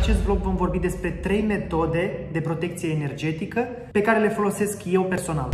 acest vlog vom vorbi despre trei metode de protecție energetică pe care le folosesc eu personal.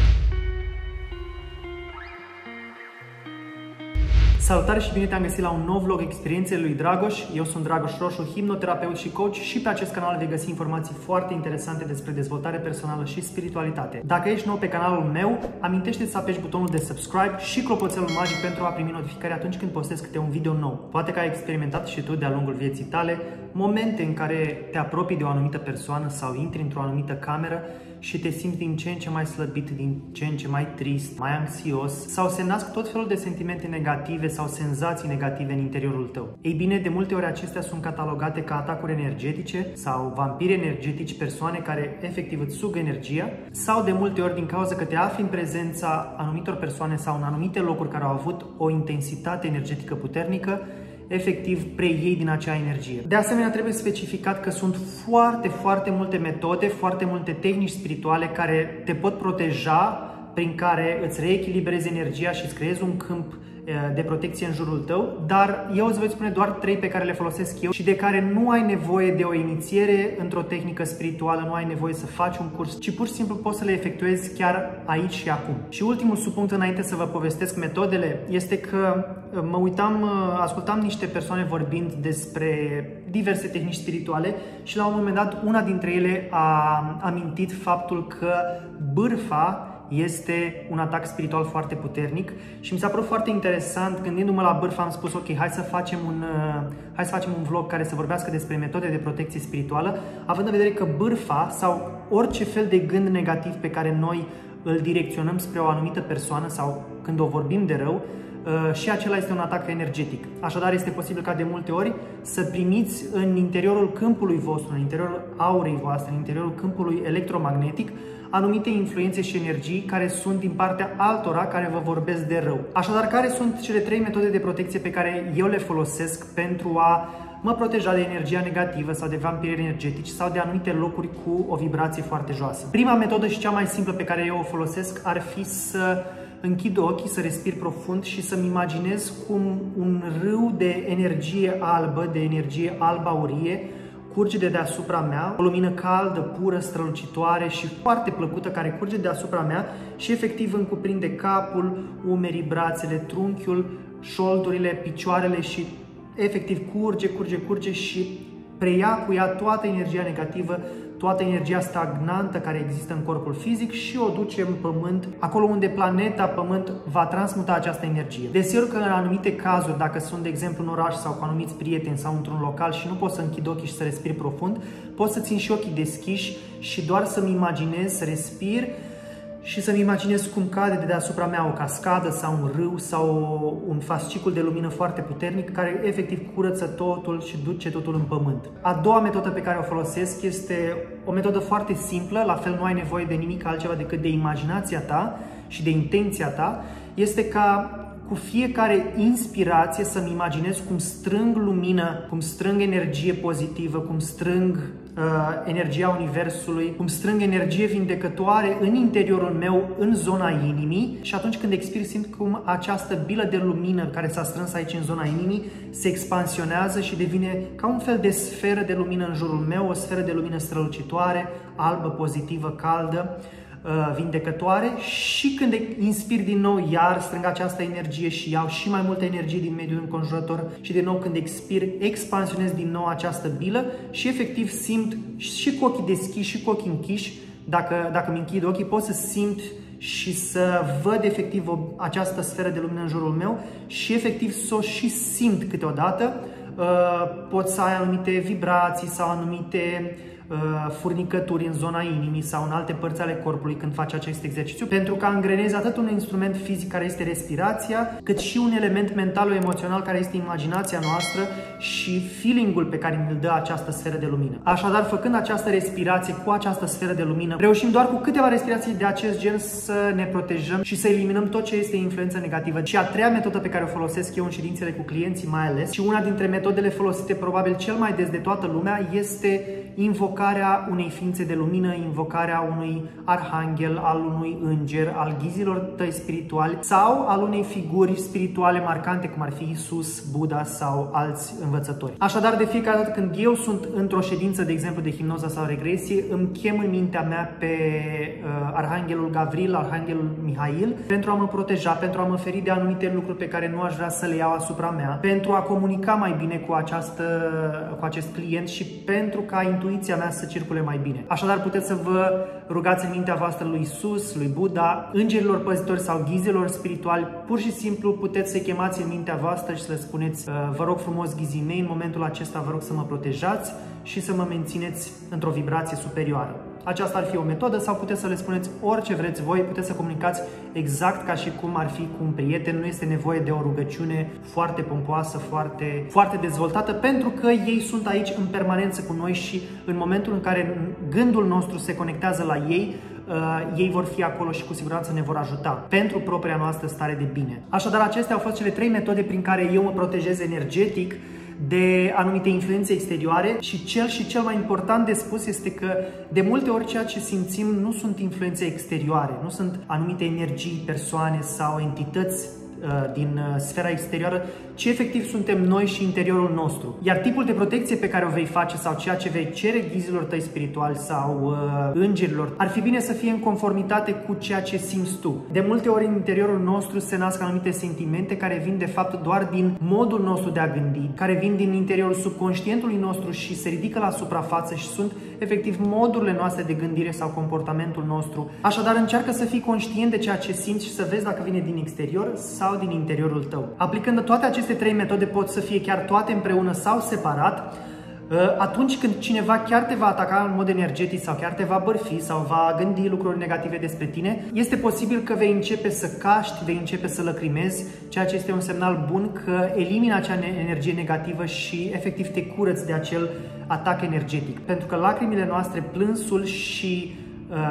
Salutare și bine te-am găsit la un nou vlog Experiențele lui Dragoș. Eu sunt Dragoș Roșu, hipnoterapeut și coach și pe acest canal vei găsi informații foarte interesante despre dezvoltare personală și spiritualitate. Dacă ești nou pe canalul meu, amintește să apeși butonul de subscribe și clopoțelul magic pentru a primi notificări atunci când postez câte un video nou. Poate că ai experimentat și tu de-a lungul vieții tale momente în care te apropii de o anumită persoană sau intri într-o anumită cameră și te simți din ce în ce mai slăbit, din ce în ce mai trist, mai anxios sau se nasc tot felul de sentimente negative sau senzații negative în interiorul tău. Ei bine, de multe ori acestea sunt catalogate ca atacuri energetice sau vampiri energetici, persoane care efectiv îți sugă energia sau de multe ori din cauza că te afli în prezența anumitor persoane sau în anumite locuri care au avut o intensitate energetică puternică, efectiv preiei din acea energie. De asemenea, trebuie specificat că sunt foarte, foarte multe metode, foarte multe tehnici spirituale care te pot proteja, prin care îți reechilibrezi energia și îți creezi un câmp Eh, de protecție în jurul tău, dar eu îți voi spune doar trei pe care le folosesc eu și de care nu ai nevoie de o inițiere într-o tehnică spirituală, nu ai nevoie să faci un curs, ci pur și simplu poți să le efectuezi chiar aici și acum. Și ultimul subpunct înainte să vă povestesc metodele este că eh, mă uitam, eh, ascultam niște persoane vorbind despre diverse tehnici spirituale și la un moment dat una dintre ele a amintit faptul că bârfa este un atac spiritual foarte puternic și mi s-a părut foarte interesant, gândindu-mă la bârfă, am spus, ok, hai să facem un, uh, hai să facem un vlog care să vorbească despre metode de protecție spirituală, având în vedere că bârfa sau orice fel de gând negativ pe care noi îl direcționăm spre o anumită persoană sau când o vorbim de rău, uh, și acela este un atac energetic. Așadar, este posibil ca de multe ori să primiți în interiorul câmpului vostru, în interiorul aurei voastre, în interiorul câmpului electromagnetic, anumite influențe și energii care sunt din partea altora care vă vorbesc de rău. Așadar, care sunt cele trei metode de protecție pe care eu le folosesc pentru a mă proteja de energia negativă sau de vampiri energetici sau de anumite locuri cu o vibrație foarte joasă. Prima metodă și cea mai simplă pe care eu o folosesc ar fi să închid ochii, să respir profund și să-mi imaginez cum un râu de energie albă, de energie alba-aurie, curge de deasupra mea, o lumină caldă, pură, strălucitoare și foarte plăcută care curge deasupra mea și efectiv îmi cuprinde capul, umerii, brațele, trunchiul, șoldurile, picioarele și efectiv curge, curge, curge și preia cu ea toată energia negativă toată energia stagnantă care există în corpul fizic și o duce în pământ, acolo unde planeta Pământ va transmuta această energie. Desigur că în anumite cazuri, dacă sunt de exemplu în oraș sau cu anumiți prieteni sau într-un local și nu pot să închid ochii și să respir profund, pot să țin și ochii deschiși și doar să-mi imaginez, să respir și să-mi imaginez cum cade de deasupra mea o cascadă sau un râu sau un fascicul de lumină foarte puternic care efectiv curăță totul și duce totul în pământ. A doua metodă pe care o folosesc este o metodă foarte simplă, la fel nu ai nevoie de nimic altceva decât de imaginația ta și de intenția ta, este ca cu fiecare inspirație să-mi imaginez cum strâng lumină, cum strâng energie pozitivă, cum strâng uh, energia Universului, cum strâng energie vindecătoare în interiorul meu, în zona inimii și atunci când expir simt cum această bilă de lumină care s-a strâns aici în zona inimii se expansionează și devine ca un fel de sferă de lumină în jurul meu, o sferă de lumină strălucitoare, albă, pozitivă, caldă. Uh, vindecătoare și când inspir din nou, iar strâng această energie și iau și mai multă energie din mediul înconjurător și din nou când expir, expansionez din nou această bilă și efectiv simt și cu ochii deschiși și cu ochii închiși, dacă, dacă mi închid ochii, pot să simt și să văd efectiv o, această sferă de lumină în jurul meu și efectiv să o și simt câteodată. Uh, pot să ai anumite vibrații sau anumite Uh, furnicături în zona inimii sau în alte părți ale corpului când faci acest exercițiu, pentru că angrenezi atât un instrument fizic care este respirația, cât și un element mental-emoțional care este imaginația noastră și feelingul pe care îl dă această sferă de lumină. Așadar, făcând această respirație cu această sferă de lumină, reușim doar cu câteva respirații de acest gen să ne protejăm și să eliminăm tot ce este influență negativă. Și a treia metodă pe care o folosesc eu în ședințele cu clienții mai ales și una dintre metodele folosite probabil cel mai des de toată lumea este invocarea invocarea unei ființe de lumină, invocarea unui arhanghel, al unui înger, al ghizilor tăi spirituali sau al unei figuri spirituale marcante, cum ar fi Isus, Buddha sau alți învățători. Așadar, de fiecare dată când eu sunt într-o ședință, de exemplu, de hipnoză sau regresie, îmi chem în mintea mea pe uh, Arhanghelul Gavril, Arhanghelul Mihail, pentru a mă proteja, pentru a mă feri de anumite lucruri pe care nu aș vrea să le iau asupra mea, pentru a comunica mai bine cu, această, cu acest client și pentru ca intuiția mea să circule mai bine. Așadar, puteți să vă rugați în mintea voastră lui Isus, lui Buddha, îngerilor păzitori sau ghizelor spirituali, pur și simplu puteți să chemați în mintea voastră și să le spuneți, uh, vă rog frumos ghizii mei, în momentul acesta vă rog să mă protejați și să mă mențineți într-o vibrație superioară. Aceasta ar fi o metodă sau puteți să le spuneți orice vreți voi, puteți să comunicați exact ca și cum ar fi cu un prieten, nu este nevoie de o rugăciune foarte pompoasă, foarte, foarte dezvoltată, pentru că ei sunt aici în permanență cu noi și în momentul în care gândul nostru se conectează la ei, uh, ei vor fi acolo și cu siguranță ne vor ajuta pentru propria noastră stare de bine. Așadar, acestea au fost cele trei metode prin care eu mă protejez energetic de anumite influențe exterioare și cel și cel mai important de spus este că de multe ori ceea ce simțim nu sunt influențe exterioare, nu sunt anumite energii, persoane sau entități Uh, din uh, sfera exterioară, ci efectiv suntem noi și interiorul nostru. Iar tipul de protecție pe care o vei face sau ceea ce vei cere ghizilor tăi spirituali sau uh, îngerilor, ar fi bine să fie în conformitate cu ceea ce simți tu. De multe ori în interiorul nostru se nasc anumite sentimente care vin de fapt doar din modul nostru de a gândi, care vin din interiorul subconștientului nostru și se ridică la suprafață și sunt efectiv modurile noastre de gândire sau comportamentul nostru. Așadar, încearcă să fii conștient de ceea ce simți și să vezi dacă vine din exterior sau din interiorul tău. Aplicând toate aceste trei metode, pot să fie chiar toate împreună sau separat, ă, atunci când cineva chiar te va ataca în mod energetic sau chiar te va bărfi sau va gândi lucruri negative despre tine, este posibil că vei începe să caști, vei începe să lăcrimezi, ceea ce este un semnal bun că elimini acea energie negativă și efectiv te curăți de acel atac energetic. Pentru că lacrimile noastre, plânsul și uh,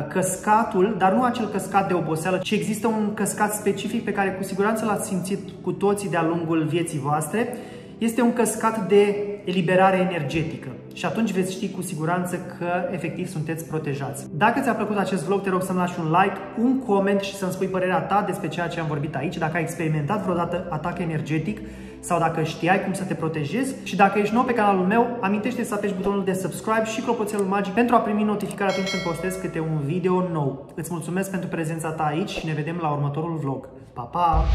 căscatul, dar nu acel căscat de oboseală, ci există un căscat specific pe care cu siguranță l-ați simțit cu toții de-a lungul vieții voastre, este un căscat de eliberare energetică și atunci veți ști cu siguranță că efectiv sunteți protejați. Dacă ți-a plăcut acest vlog, te rog să-mi lași un like, un coment și să-mi spui părerea ta despre ceea ce am vorbit aici, dacă ai experimentat vreodată atac energetic sau dacă știai cum să te protejezi și dacă ești nou pe canalul meu, amintește să apeși butonul de subscribe și clopoțelul magic pentru a primi notificarea atunci când postez câte un video nou. Îți mulțumesc pentru prezența ta aici și ne vedem la următorul vlog. Pa, pa!